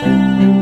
Música